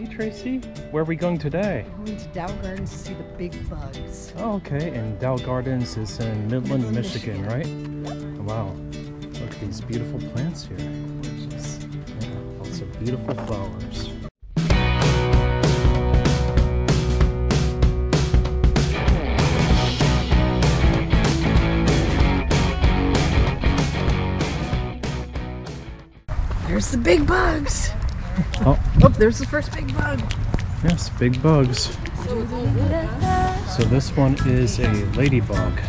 Hey Tracie, where are we going today? We're going to Dow Gardens to see the big bugs. Oh, okay, and Dow Gardens is in Midland, Midland, Michigan, Michigan. right? Wow, look at these beautiful plants here. Gorgeous. Yeah, lots of beautiful flowers. There's the big bugs. Oh, Oh, there's the first big bug. yes, big bugs. So this one is a ladybug.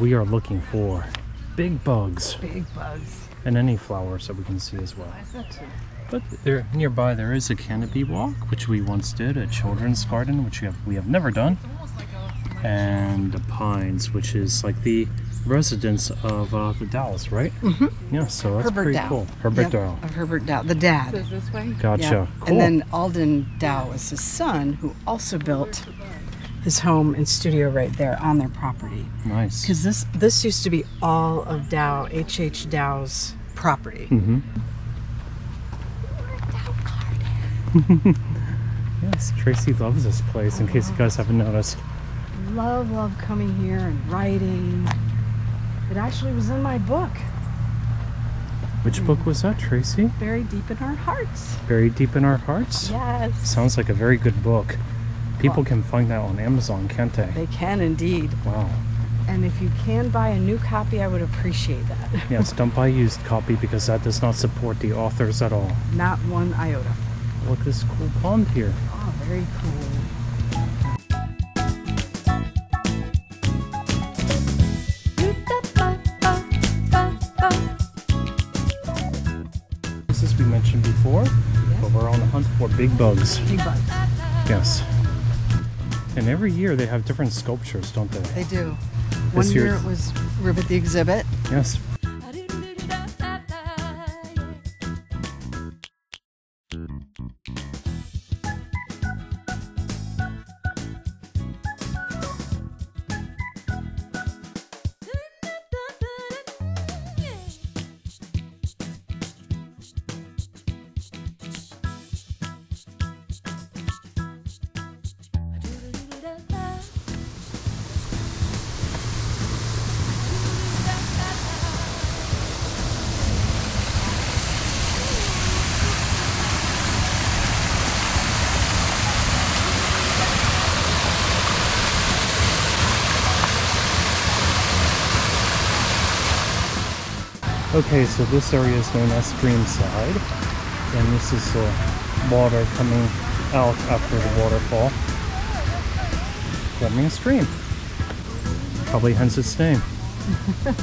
We are looking for big bugs Big bugs. and any flowers that we can see as well. But there nearby there is a canopy walk, which we once did, a children's garden, which we have we have never done, and the pines, which is like the residence of uh, the Dows, right? Mm-hmm. Yeah, so that's Herbert pretty Dow. cool. Herbert Yep, Dow. Of Herbert Dow, the dad. this way? Gotcha. Yeah. Cool. And then Alden Dow is his son, who also built his home and studio right there on their property. nice. Because this this used to be all of Dow, H. H. Dow's property. Mm-hmm. yes, Tracie loves this place. In case you guys haven't noticed. Love, love coming here and writing. It actually was in my book, Which book was that, Tracie? Buried Deep in Our Hearts. Buried Deep in Our Hearts? Yes. Sounds like a very good book. People Well- can find that on Amazon, can't they? They can indeed. Wow. And if you can buy a new copy, I would appreciate that. Yes, don't buy used copy because that does not support the authors at all. Not one iota. Look at this cool pond here. Oh, very cool. This is we mentioned before, but we're on the hunt for big bugs. Big bugs. Yes. And every year they have different sculptures, don't they? They do. This One year it was Ribbit the Exhibit. Yes. Okay, so this area is known as Streamside, and this is the water coming out after the waterfall, forming a stream. Probably hence its name. Just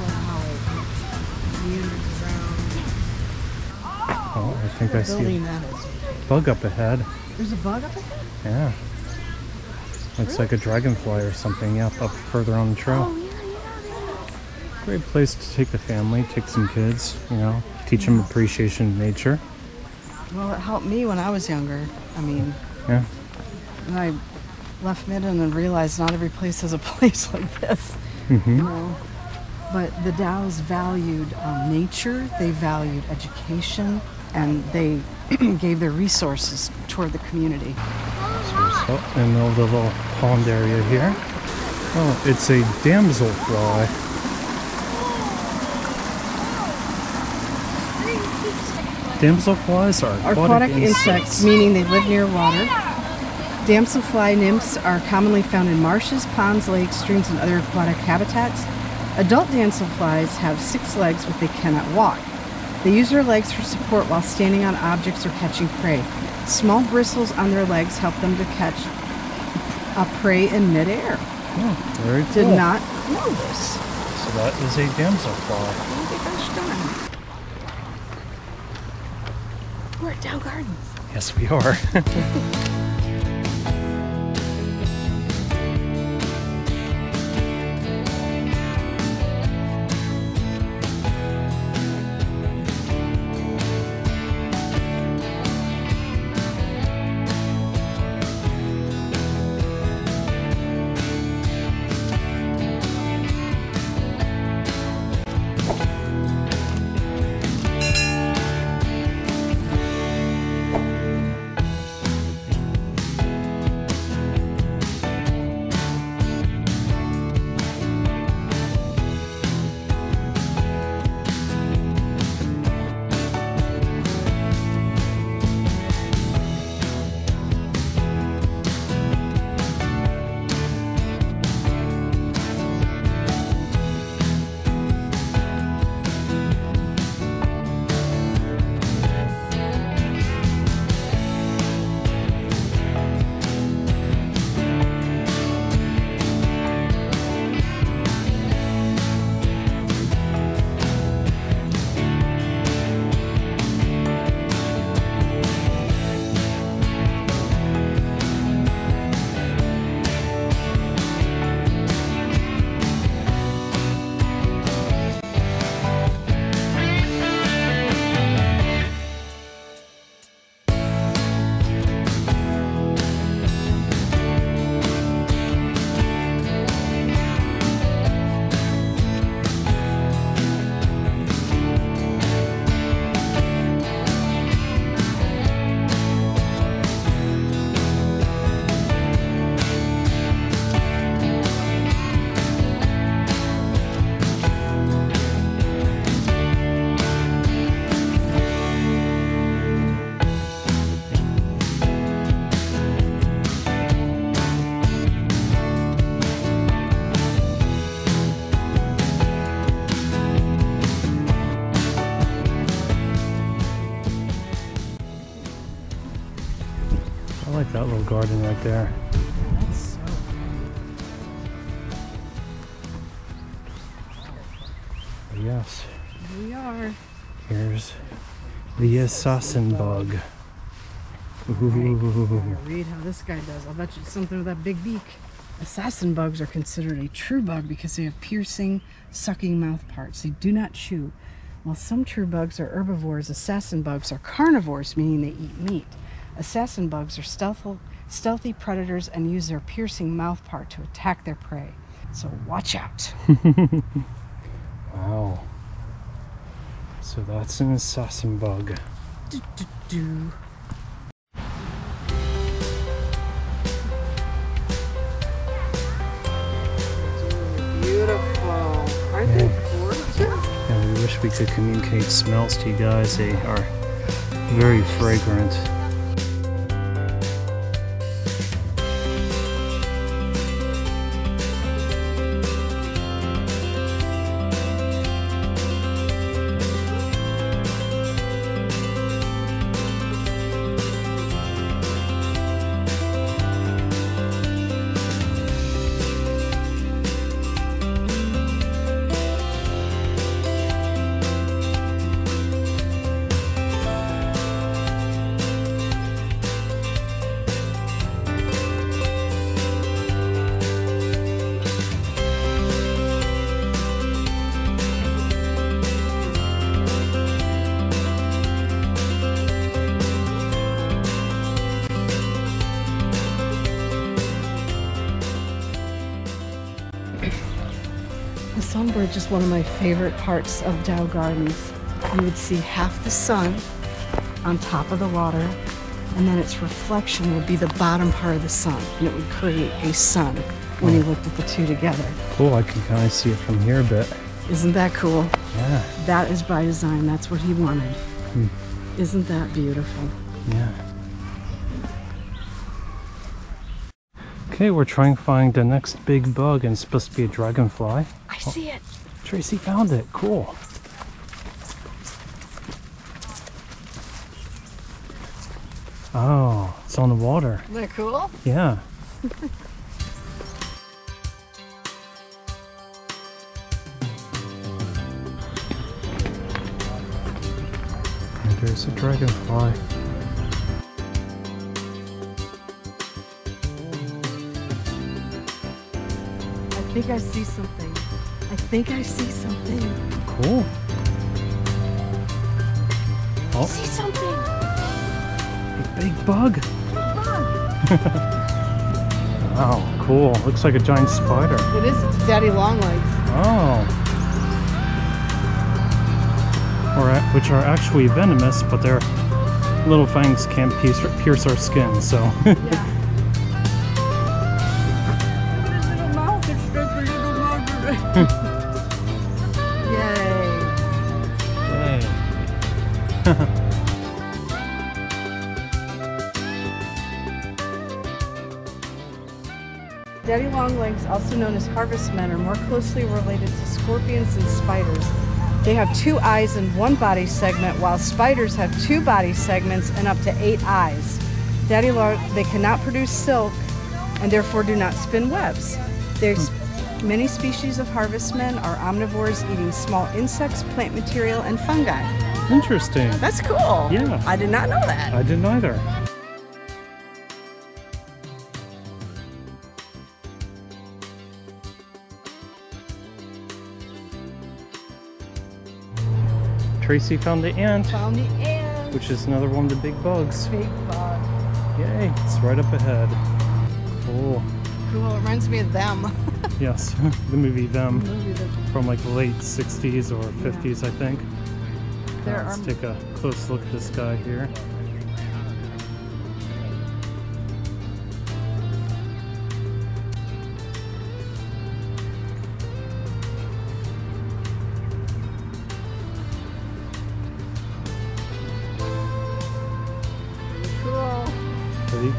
like how it meanders around. Oh, I think I see a bug up ahead. There's a bug up ahead? Yeah. Looks like a dragonfly or something. Yep, up further on the trail. Oh, yeah, yeah, yeah. Great place to take the family, take some kids, you know, teach them appreciation of nature. Well, it helped me when I was younger. I mean, Yeah. when I left Midland and realized not every place has a place like this. Mm-hmm. You know? But the Dows valued um, nature, they valued education, and they gave their resources toward the community. So, in the little pond area here. Oh, it's a damselfly. Damselflies are Aquatic insects, meaning they live near water. Damselfly nymphs are commonly found in marshes, ponds, lakes, streams, and other aquatic habitats. Adult damselflies have six legs, but they cannot walk. They use their legs for support while standing on objects or catching prey. Small bristles on their legs help them to catch a prey in midair. Oh, very cool. Did not know this. So that is a damselfly. Oh my gosh darn. We're at Dow Gardens. Yes, we are. garden right there. So yes, Here we are. here's the assassin bug. Ooh. Read how this guy does. I'll bet you something with that big beak. Assassin bugs are considered a true bug because they have piercing, sucking mouth parts. They do not chew. While some true bugs are herbivores, assassin bugs are carnivores, meaning they eat meat. Assassin bugs are stealthful, stealthy predators and use their piercing mouth part to attack their prey. So watch out. Wow. So that's an assassin bug. do, do, do. Beautiful. Aren't they gorgeous? And we wish we could communicate smells to you guys. They are very fragrant. Sunbridge is one of my favorite parts of Dow Gardens. You would see half the sun on top of the water, and then its reflection would be the bottom part of the sun, and it would create a sun when you hmm. looked at the two together. Cool, I can kind of see it from here a bit. Isn't that cool? Yeah, That is by design. That's what he wanted. Hmm. Isn't that beautiful? yeah. Okay, we're trying to find the next big bug, and it's supposed to be a dragonfly. I see it. Oh, Tracie found it. Cool. Oh, it's on the water. Isn't that cool? Yeah. there's a dragonfly. Think I see something. I think I see something. Cool. I Oh, see something. a big bug. Bug. Wow, cool. Looks like a giant spider. It is. It's daddy long legs. Oh. Or, which are actually venomous, but their little fangs can't pierce, pierce our skin, so. Yeah. Also known as harvestmen, are more closely related to scorpions and spiders. They have two eyes and one body segment, while spiders have two body segments and up to eight eyes. Daddy they cannot produce silk and therefore do not spin webs. There's many species of harvestmen are omnivores eating small insects, plant material, and fungi. Interesting. That's cool. Yeah. I did not know that. I didn't either. Tracie found the ant, Found the ant. which is another one of the big bugs. Big bug. Yay, it's right up ahead. Cool. Cool. It reminds me of them. Yes, the movie Them Movie that- from like the late 60s or 50s, I think. There Let's are take a close look at this guy here.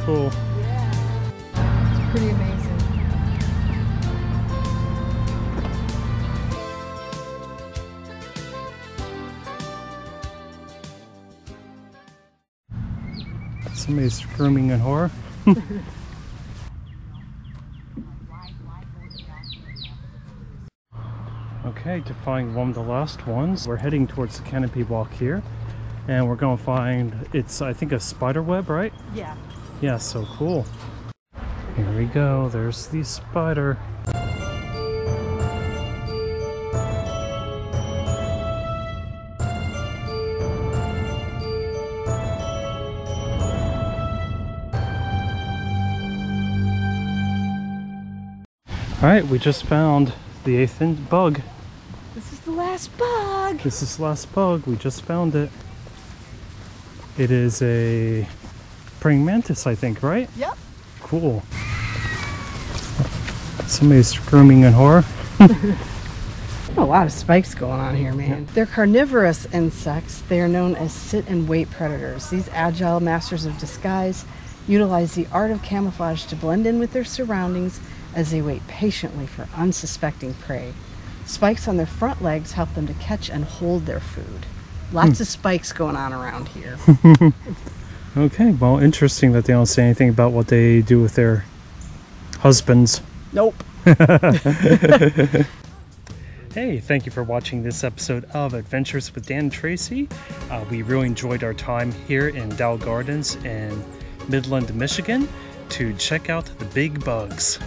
Cool. Yeah. It's pretty amazing. Somebody's screaming in horror. okay, to find one of the last ones, we're heading towards the canopy walk here. And we're gonna find, it's I think a spider web, right? Yeah. Yeah, so cool. Here we go, there's the spider. Alright, we just found the eighth bug. This is the last bug. This is the last bug, we just found it. It is a praying mantis, I think, right? Yep. Cool. Somebody's screaming in horror. A lot of spikes going on here, man. They're carnivorous insects. They are known as sit and wait predators. These agile masters of disguise utilize the art of camouflage to blend in with their surroundings as they wait patiently for unsuspecting prey. Spikes on their front legs help them to catch and hold their food. Lots hmm. of spikes going on around here. Okay, well, interesting that they don't say anything about what they do with their husbands. nope. Hey, thank you for watching this episode of Adventures with Dan and Tracie. Uh, we really enjoyed our time here in Dow Gardens in Midland, Michigan to check out the big bugs.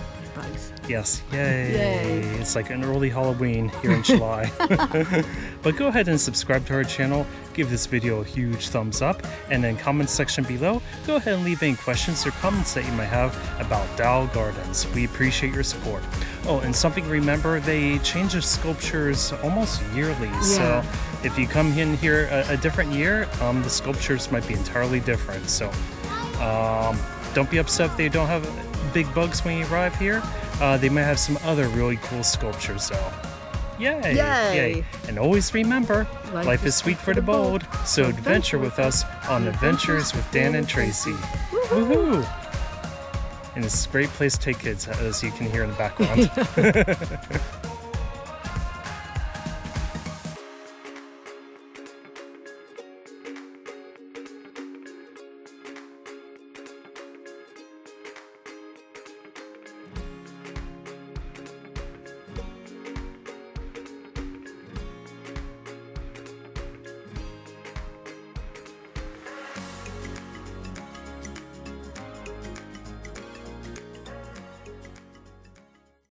Yes, yay. Yay. It's like an early Halloween here in July. but go ahead and subscribe to our channel, give this video a huge thumbs up, and in comment section below, go ahead and leave any questions or comments that you might have about Dow Gardens. We appreciate your support. Oh, and something to remember, they change the sculptures almost yearly. So if you come in here a, a different year, um, the sculptures might be entirely different. So um, don't be upset if they don't have big bugs when you arrive here. Uh, they might have some other really cool sculptures though. Yay! Yay. And always remember, life, is sweet for the bold. So adventure with us on Adventures with Dan and Tracie. Woohoo! And it's a great place to take kids, as you can hear in the background.